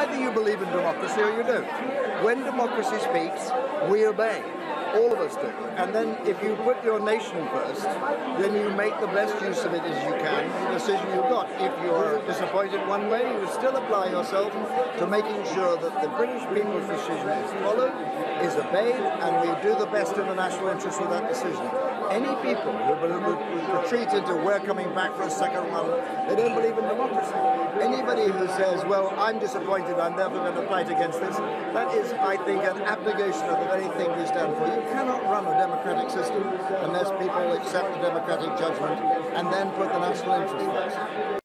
Either you believe in democracy or you don't. When democracy speaks, we obey. All of us do. And then if you put your nation first, then you make the best use of it as you can, the decision you've got. If you are disappointed one way, you still apply yourself to making sure that the British people's decision is followed, is obeyed, and we do the best in the national interest with that decision. Any people who retreat into we're coming back for a second one, they don't believe in democracy. Anybody who says, well, I'm disappointed, I'm never going to fight against this, that is, I think, an abnegation of the very thing we stand for. You cannot run a democratic system unless people accept the democratic judgment and then put the national interest first.